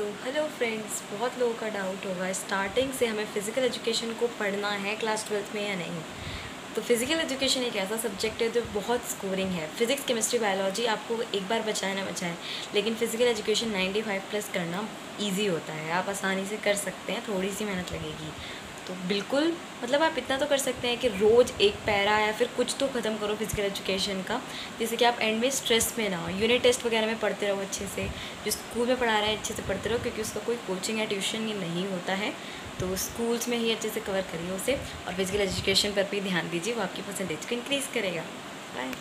So hello friends बहुत लोगों का डाउट होगा स्टार्टिंग से हमें फ़िज़िकल एजुकेशन को पढ़ना है क्लास ट्वेल्थ में या नहीं? तो फ़िज़िकल एजुकेशन एक ऐसा सब्जेक्ट है जो बहुत स्कोरिंग है। फिज़िक्स केमिस्ट्री बायोलॉजी आपको एक बार बचाए ना बचाए, लेकिन फ़िज़िकल एजुकेशन 95 प्लस करना इजी होता है। आप आसानी से कर सकते हैं, थोड़ी सी मेहनत लगेगी। तो बिल्कुल मतलब आप इतना तो कर सकते हैं कि रोज़ एक पैरा या फिर कुछ तो ख़त्म करो फ़िज़िकल एजुकेशन का। जैसे कि आप एंड में स्ट्रेस में ना हो यूनिट टेस्ट वगैरह में पढ़ते रहो अच्छे से, जो स्कूल में पढ़ा रहे हैं अच्छे से पढ़ते रहो, क्योंकि उसका कोई कोचिंग या ट्यूशन ही नहीं होता है। तो स्कूल्स में ही अच्छे से कवर करिए उसे और फ़िज़िकल एजुकेशन पर भी ध्यान दीजिए, वो आपकी परसेंटेज को इंक्रीज़ करेगा। बाय